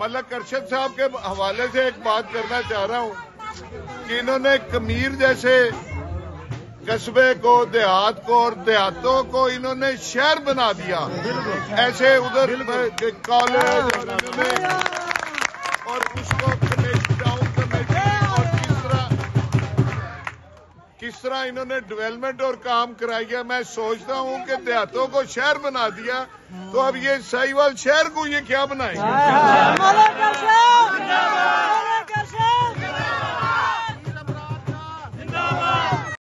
मलक अरशद साहब के हवाले से एक बात करना चाह रहा हूँ कि इन्होंने कमीर जैसे कस्बे को देहात को और देहातों को इन्होंने शहर बना दिया। ऐसे उधर कॉलेज और उसको टाउन कमेटी और किस तरह किस तरह इन्होंने डेवलपमेंट और काम कराया मैं सोचता हूँ कि देहातों को शहर बना दिया तो अब ये साहिवाल शहर को ये क्या बनाएँगे?